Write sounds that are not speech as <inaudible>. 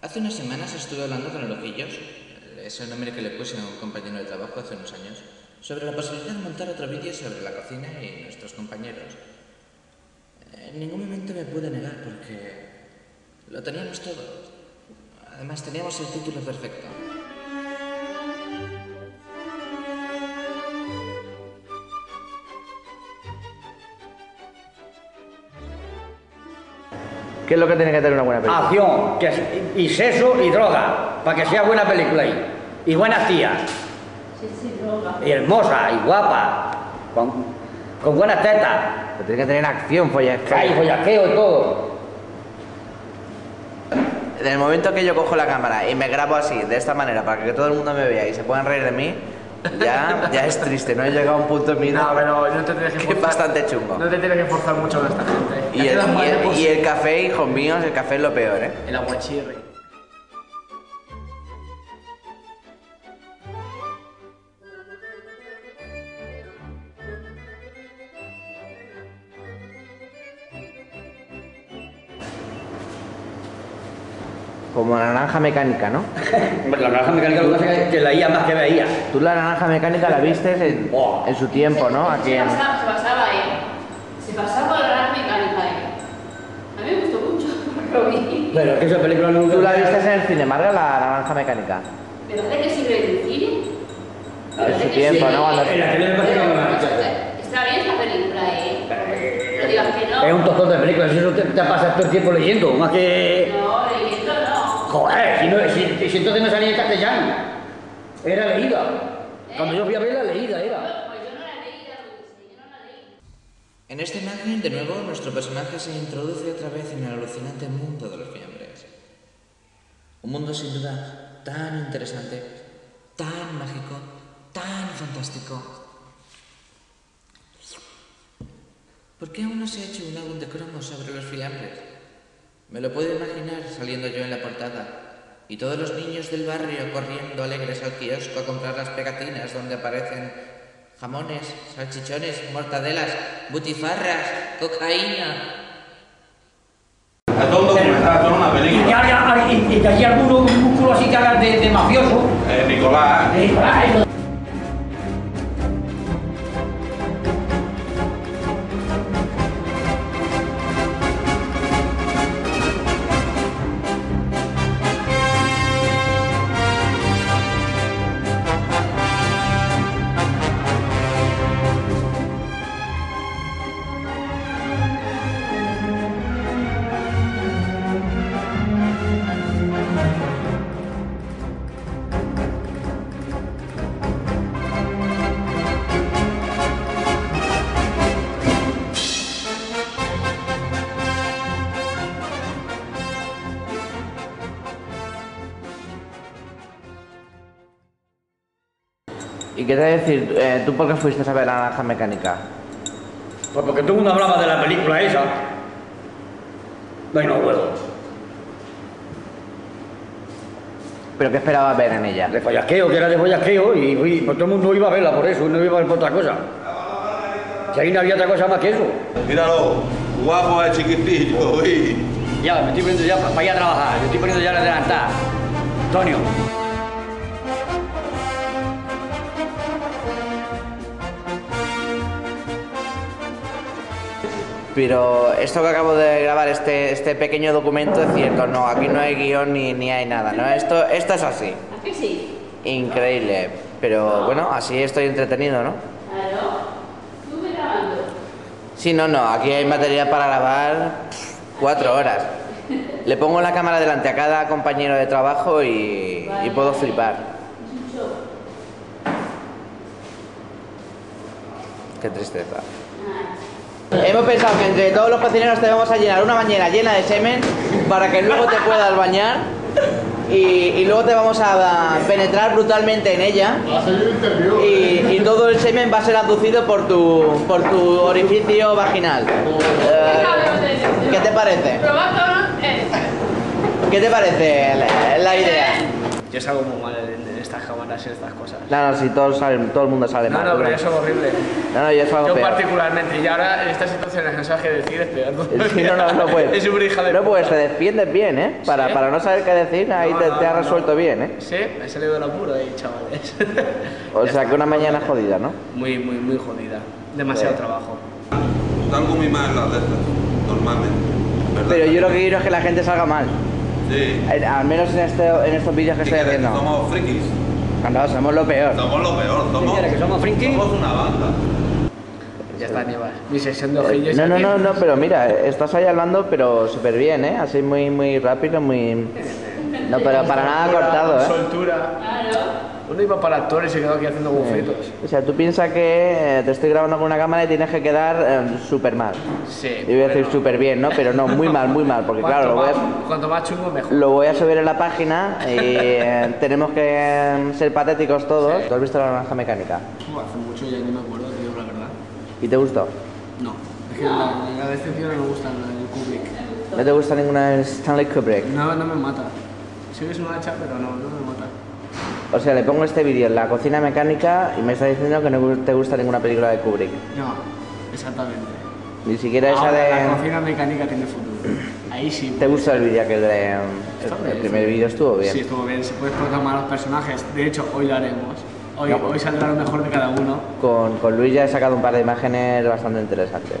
Hace unas semanas estuve hablando con el Ojillos, ese nombre que le puse a un compañero de trabajo hace unos años, sobre la posibilidad de montar otro vídeo sobre la cocina y nuestros compañeros. En ningún momento me pude negar porque lo teníamos todo. Además teníamos el título perfecto. ¿Qué es lo que tiene que tener una buena película? Acción que es- y sexo y droga, para que sea buena película ahí. Y buenas tías, Sí, sí, droga. y hermosa, y guapa, con, con buenas tetas, Que tiene que tener acción, follaje. que hay follaqueo y todo. En el momento que yo cojo la cámara y me grabo así, de esta manera, para que todo el mundo me vea y se puedan reír de mí, ya, ya es triste, no he llegado a un punto en mi vida No, pero no te tienes que que es bastante chungo. No te tienes que forzar mucho con esta gente. Y el, y el- y el café, hijos míos, el café es lo peor, ¿eh? El aguachirri. Como la naranja mecánica, ¿no? <laughs> La naranja mecánica lo que pasa es que la más que veía. Tú la naranja mecánica la viste en, en su tiempo, ¿no? Aquí se, en... pasaba, se pasaba ahí. Se pasaba por la naranja mecánica ahí. A mí me gustó mucho. Lo vi. Pero es que esa película no ¿Tú la viste en el cine, Marga, la naranja mecánica? ¿Pero de qué sirve el cine? En su ¿De qué tiempo, sirve? ¿no? Cuando- En la tele me parece que no Está bien esta película, ¿eh? No digas que no. Es un tostón de películas, si eso te, te pasas todo el tiempo leyendo, más que... No, leyendo no. Joder, si, no, si, si entonces no salía en castellano. Era leída. Cuando yo fui a verla, leída era. Pues yo no la leí, ya lo dice, yo no la leí. En esta imagen, de nuevo, nuestro personaje se introduce otra vez en el alucinante mundo de los fiambres. Un mundo sin duda tan interesante, tan mágico, tan fantástico. ¿Por qué aún no se ha hecho un álbum de cromos sobre los fiambres? Me lo puedo imaginar saliendo yo en la portada y todos los niños del barrio corriendo alegres al kiosco a comprar las pegatinas donde aparecen jamones, salchichones, mortadelas, butifarras, cocaína. Es todo un documental, todo una Y, que película. haya- y, y que haya alguno con un músculo así que haga de, de mafioso. Eh, Nicolás, Eh, ¿Y qué te voy a decir? Eh, ¿Tú por qué fuiste a ver la naranja mecánica? Pues porque todo el mundo hablaba de la película esa. Bueno, bueno. ¿Pero qué esperabas ver en ella? De follaqueo, que era de follaqueo, y, y pues todo el mundo iba a verla por eso, no iba a ver por otra cosa. Si ahí no había otra cosa más que eso. míralo, guapo es chiquitillo, uy. Ya, me estoy poniendo ya para ir a trabajar, me estoy poniendo ya a adelantar. Antonio. Pero esto que acabo de grabar, este, este pequeño documento, es cierto, no, aquí no hay guion ni, ni hay nada, ¿no? Esto, esto es así, ¿A qué sí? increíble. Pero bueno, así estoy entretenido, ¿no? Claro. Estuve grabando. Sí, no, no, aquí hay material para grabar cuatro horas. Le pongo la cámara delante a cada compañero de trabajo y, y puedo flipar. Qué tristeza. Hemos pensado que entre todos los cocineros te vamos a llenar una bañera llena de semen para que luego te puedas bañar y, y luego te vamos a penetrar brutalmente en ella y, y todo el semen va a ser aducido por tu, por tu orificio vaginal. Eh, ¿Qué te parece? Eh. ¿Qué te parece la, la idea? Yo salgo muy mal estas cámaras y estas cosas. No, no, si todo, sale- todo el mundo sale No, mal. no, pero eso es horrible. No, no, yo es algo Yo peor. particularmente, y ahora en estas situaciones no sabes qué decir, es peor. Sí, no, no, no puedes. <laughs> Es súper hija de No puedes, te defiendes bien, ¿eh? Para, ¿Sí? para no saber qué decir, ahí No, te, no, te has no. resuelto bien, ¿eh? Sí, me he salido del apuro ahí, chavales. <laughs> O sea que una mañana jodida, ¿no? Muy, muy, muy jodida. Demasiado Sí. trabajo. Salgo muy mal en las estas, normalmente. Pero yo lo que quiero es que la gente salga mal. Sí. Eh, Al menos en, este, en estos vídeos que ¿Qué estoy haciendo. Somos frikis. No, somos lo peor. Somos lo peor. Somos, que somos frikis? Somos una banda. Ya está, Aníbal. Mi sesión de Eh, ojillos. No, no, no, no, pero mira, estás ahí hablando, pero súper bien, ¿eh? Así muy, muy rápido, muy... No, pero para nada cortado, ¿eh? Soltura. Claro. Uno iba para actor y se quedó aquí haciendo bufitos. O sea, tú piensas que eh, te estoy grabando con una cámara y tienes que quedar eh, súper mal. Sí. Yo iba a decir súper bien, ¿no? Pero no, muy mal, muy mal, porque cuanto claro, lo voy, más- a, Cuanto más chungo, mejor. lo voy a subir en la página y <laughs> eh, tenemos que eh, ser patéticos todos. ¿Tú has visto la naranja mecánica? Uf, Hace mucho ya ni me acuerdo, digo la verdad. ¿Y te gustó? No. Es que la, la decepción no me gusta la del Kubrick. ¿No te gusta ninguna Stanley Kubrick? No, no me mata. Sí que es una hacha, pero no, no me mata. O sea, le pongo este vídeo en la cocina mecánica y me está diciendo que no te gusta ninguna película de Kubrick. No, exactamente. Ni siquiera esa Ahora, La de... cocina mecánica tiene futuro. Ahí sí. ¿Te gusta el vídeo que de... Está El, primer vídeo estuvo bien. Sí, estuvo bien. Se puede programar los personajes. De hecho, hoy lo haremos. Hoy, No. hoy saldrá lo mejor de cada uno. Con, con Luis ya he sacado un par de imágenes bastante interesantes.